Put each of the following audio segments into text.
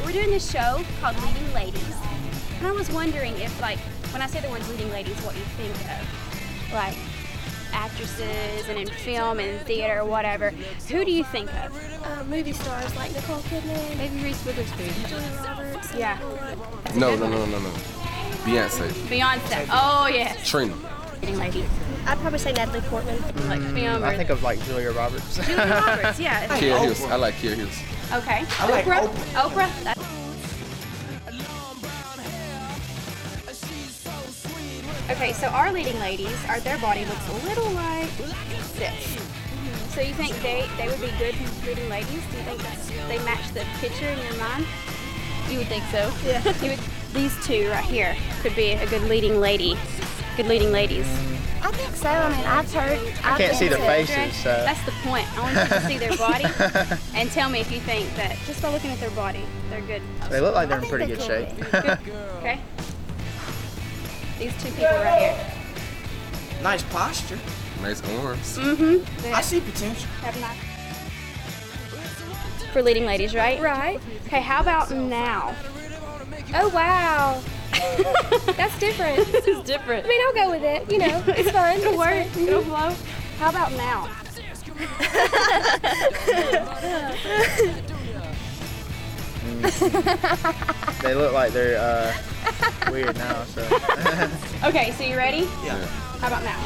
watching a show called Leading Ladies, and I was wondering if, like, when I say the words leading ladies, what you think of, like, actresses and in film and theater or whatever. Who do you think of? Uh, movie stars like Nicole Kidman, Maybe Reese Witherspoon. Julia Roberts. Yeah. Like, No, no, no, no, no. Beyonce. Beyonce. Oh yeah. Trina. Leading lady. I'd probably say Natalie Portman. Like film I think of like Julia Roberts. Julia Roberts. Yeah. Kia Hills. I like Kia Hills. Okay. I like Oprah. Oprah. Oprah. Okay, so our leading ladies, are their body looks a little like this. So you think they, they would be good leading ladies? Do you think that's, they match the picture in your mind? You would think so. Yeah. You would, these two right here could be a good leading lady. Good leading ladies. I think so. I mean, I've heard. I can't see the faces, so. That's the point. I want you to see their body and tell me if you think that just by looking at their body, they're good. They look like they're in pretty good shape. could Okay? These two people right here. Nice posture. Nice arms. Mm-hmm. I see potential. Have not. For leading ladies, right? Right. Okay, how about now? Oh wow. That's different. This is different. I mean, I'll go with it. You know, it's fun. It'll It's work. fun. It'll flow. How about now? They look like they're uh, weird now. So Okay, so you ready? Yeah. How about now?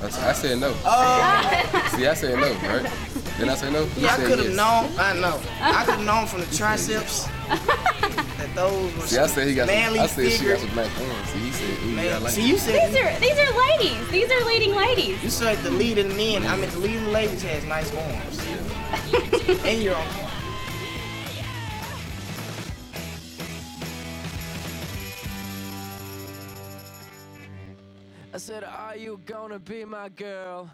That's- I said no. Oh, See, I said no, right? Didn't I say no? You yeah, I said could have yes. known. I know. I could have known from the triceps that those were See, I said he got. Some, manly I said she got some black arms. See, he said, ooh, yeah, I like see, it. you These said are these are ladies. These are leading ladies. you said the leading men. I mean, the leading ladies has nice arms. and you're on. I said, Are you gonna be my girl?